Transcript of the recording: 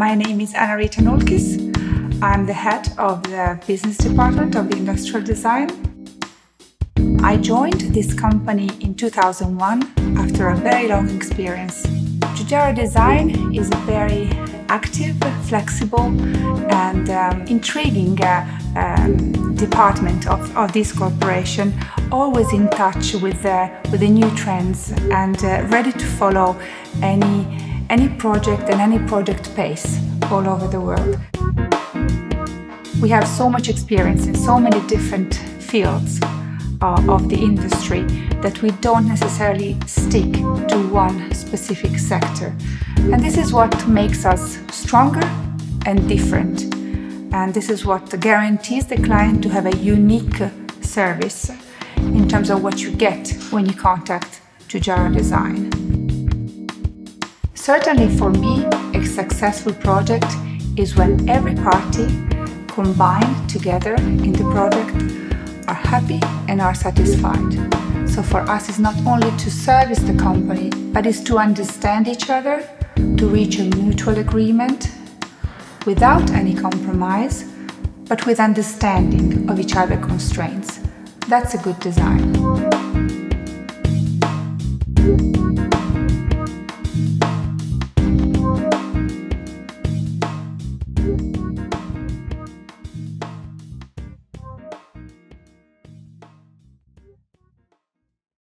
my name is Annarita Nulchis. I'm the head of the business department of the industrial design. I joined this company in 2001 after a very long experience. Giugiaro Design is a very active, flexible, and um, intriguing uh, um, department of, of this corporation, always in touch with the, with the new trends and uh, ready to follow any, any project and any project pace all over the world. We have so much experience in so many different fields uh, of the industry that we don't necessarily stick to one specific sector. And this is what makes us stronger and different. And this is what guarantees the client to have a unique service in terms of what you get when you contact Giugiaro Design. Certainly for me, a successful project is when every party combined together in the project are happy and are satisfied. So for us it's not only to service the company, but it's to understand each other, to reach a mutual agreement without any compromise, but with understanding of each other constraints. That's a good design.